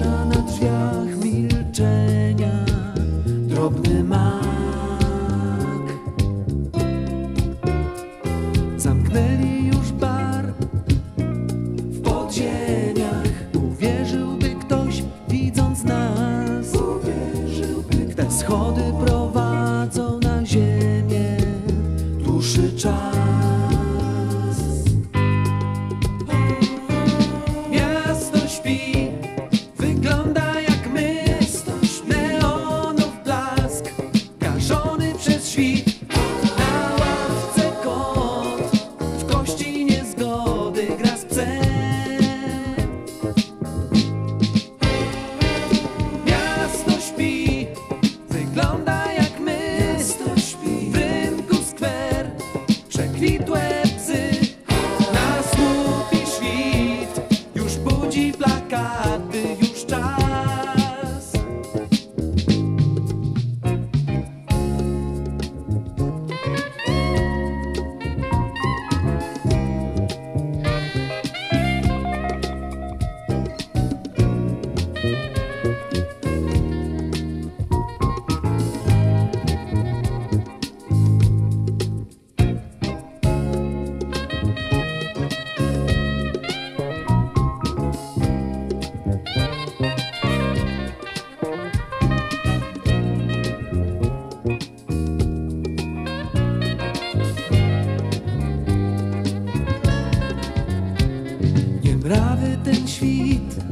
I'm not sure. Like I've been used to. Mě právě ten švít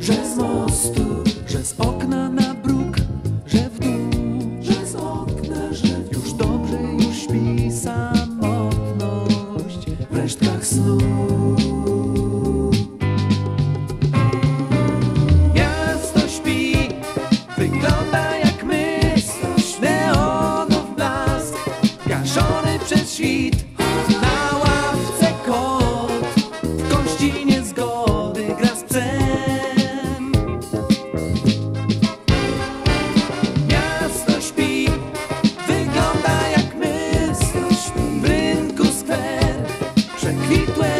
że z mostu, że z okna na bruk, że w dół, że z okna, że w dół. Już dobrze, już śpi samotność w resztkach snu. Miasto śpi, wygląda jak my, neonów blask, gaszony przez świt. Quito